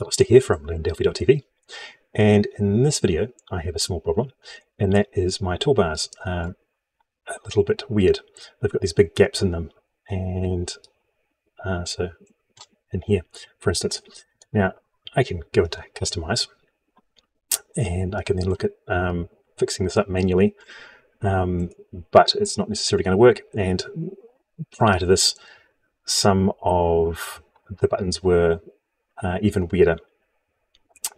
Alister here from LearnDelphi.tv and in this video I have a small problem and that is my toolbars are a little bit weird. They've got these big gaps in them and uh, so in here for instance. Now I can go into customize and I can then look at um, fixing this up manually um, but it's not necessarily going to work and prior to this some of the buttons were uh, even weirder.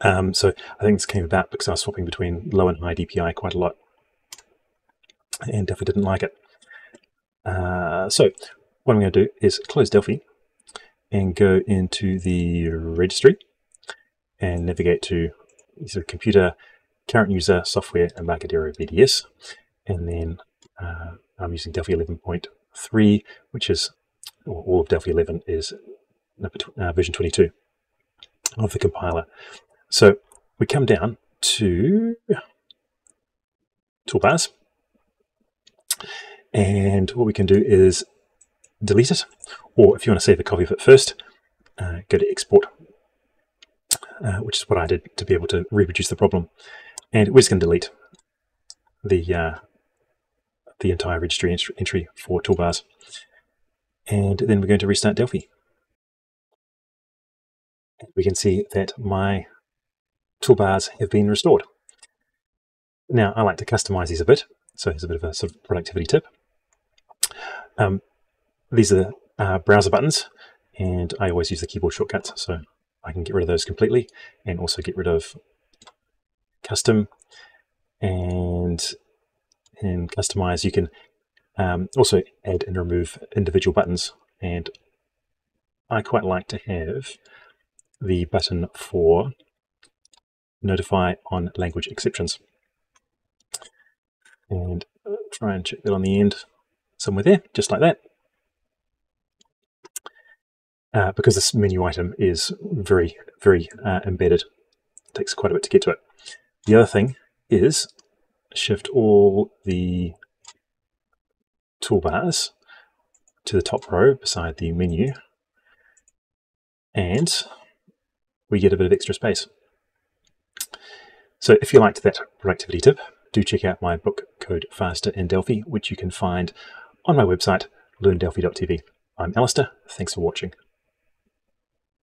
Um, so I think this came about because I was swapping between low and high DPI quite a lot and Delphi didn't like it. Uh, so what I'm going to do is close Delphi and go into the registry and navigate to the computer, current user, software, Embarcadero BDS. And then uh, I'm using Delphi 11.3, which is, all of Delphi 11 is uh, version 22 of the compiler. So we come down to toolbars. And what we can do is delete it or if you want to save a copy of it first uh, go to export uh, which is what I did to be able to reproduce the problem. And we're just going to delete the uh, the entire registry entry for toolbars. And then we're going to restart Delphi we can see that my toolbars have been restored. Now, I like to customize these a bit, so here's a bit of a sort of productivity tip. Um, these are uh, browser buttons, and I always use the keyboard shortcuts, so I can get rid of those completely, and also get rid of custom, and in customize you can um, also add and remove individual buttons, and I quite like to have the button for notify on language exceptions. And try and check that on the end somewhere there, just like that. Uh, because this menu item is very, very uh, embedded. It takes quite a bit to get to it. The other thing is shift all the toolbars to the top row beside the menu and we get a bit of extra space. So if you liked that productivity tip, do check out my book Code Faster in Delphi, which you can find on my website, learndelphi.tv. I'm Alister. Thanks for watching.